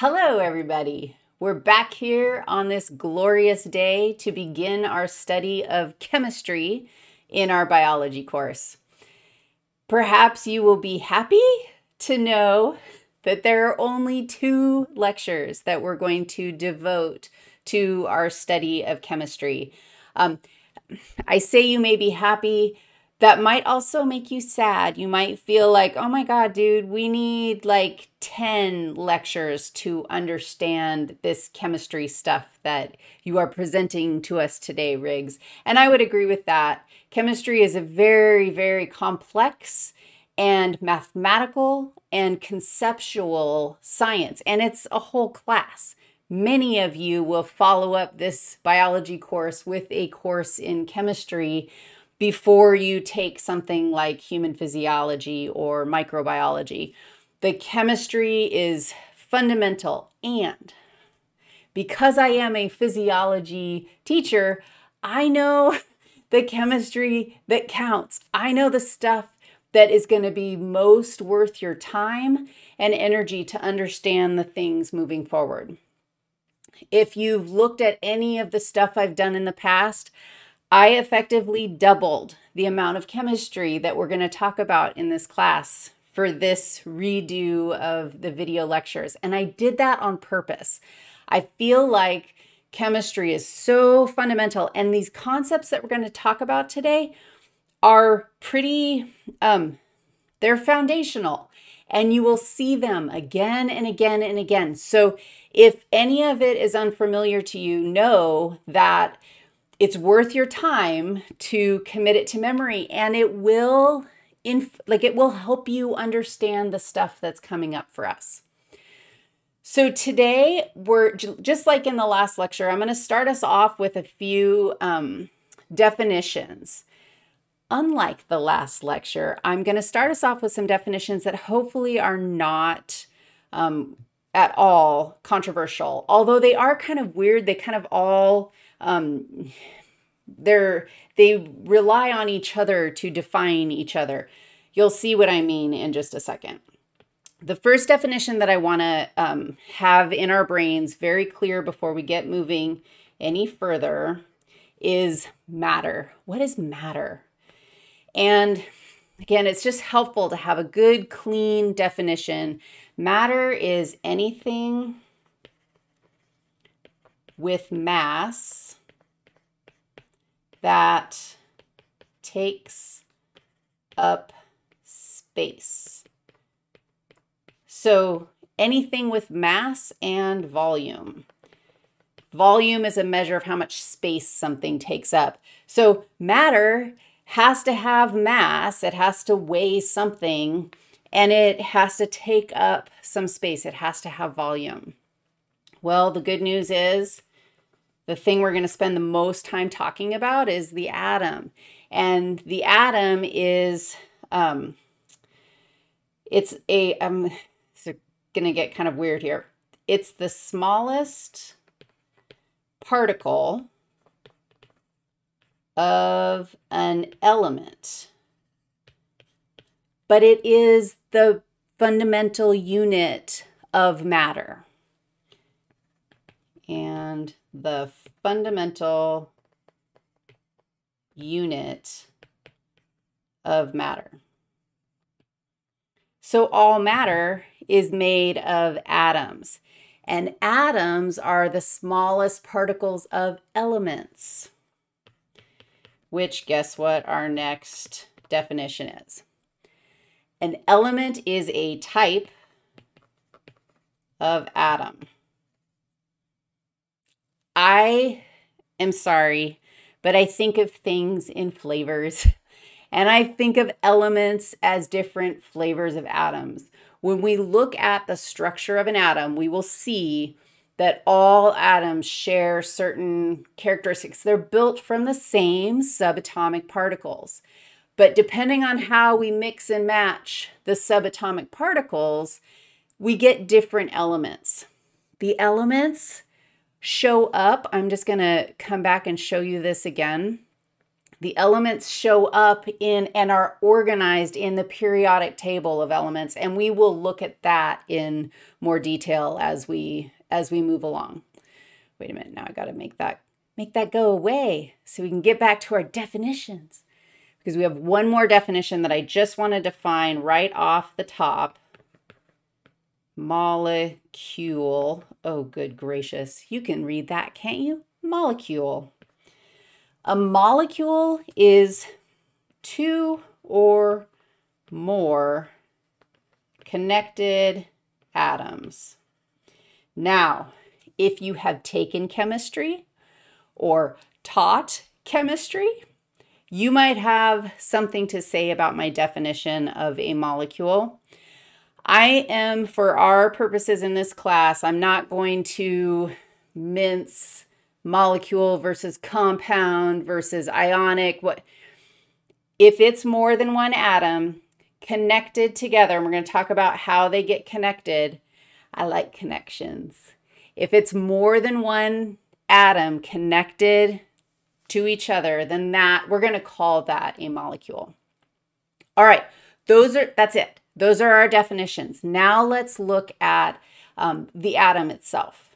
Hello, everybody. We're back here on this glorious day to begin our study of chemistry in our biology course. Perhaps you will be happy to know that there are only two lectures that we're going to devote to our study of chemistry. Um, I say you may be happy that might also make you sad. You might feel like, oh my God, dude, we need like 10 lectures to understand this chemistry stuff that you are presenting to us today, Riggs. And I would agree with that. Chemistry is a very, very complex and mathematical and conceptual science, and it's a whole class. Many of you will follow up this biology course with a course in chemistry before you take something like human physiology or microbiology. The chemistry is fundamental. And because I am a physiology teacher, I know the chemistry that counts. I know the stuff that is going to be most worth your time and energy to understand the things moving forward. If you've looked at any of the stuff I've done in the past, I effectively doubled the amount of chemistry that we're going to talk about in this class for this redo of the video lectures. And I did that on purpose. I feel like chemistry is so fundamental and these concepts that we're going to talk about today are pretty um they're foundational and you will see them again and again and again. So if any of it is unfamiliar to you, know that it's worth your time to commit it to memory and it will inf- like it will help you understand the stuff that's coming up for us. So today we're just like in the last lecture, I'm going to start us off with a few um, definitions. Unlike the last lecture, I'm going to start us off with some definitions that hopefully are not um, at all controversial, although they are kind of weird. They kind of all um, they're they rely on each other to define each other. You'll see what I mean in just a second. The first definition that I want to um, have in our brains very clear before we get moving any further is matter. What is matter? And again, it's just helpful to have a good, clean definition. Matter is anything with mass that takes up space. So anything with mass and volume. Volume is a measure of how much space something takes up. So matter has to have mass, it has to weigh something, and it has to take up some space. It has to have volume. Well, the good news is the thing we're going to spend the most time talking about is the atom. And the atom is, um, it's a, I'm going to get kind of weird here. It's the smallest particle of an element, but it is the fundamental unit of matter. And the fundamental unit of matter. So all matter is made of atoms, and atoms are the smallest particles of elements, which guess what our next definition is? An element is a type of atom. I am sorry, but I think of things in flavors. And I think of elements as different flavors of atoms. When we look at the structure of an atom, we will see that all atoms share certain characteristics. They're built from the same subatomic particles. But depending on how we mix and match the subatomic particles, we get different elements. The elements show up. I'm just going to come back and show you this again. The elements show up in and are organized in the periodic table of elements, and we will look at that in more detail as we as we move along. Wait a minute, now I got to make that make that go away so we can get back to our definitions. Because we have one more definition that I just want to define right off the top. Molecule. Oh, good gracious. You can read that, can't you? Molecule. A molecule is two or more connected atoms. Now, if you have taken chemistry or taught chemistry, you might have something to say about my definition of a molecule. I am, for our purposes in this class, I'm not going to mince molecule versus compound versus ionic. What if it's more than one atom connected together? And we're going to talk about how they get connected. I like connections. If it's more than one atom connected to each other, then that we're going to call that a molecule. All right, those are that's it. Those are our definitions. Now let's look at um, the atom itself.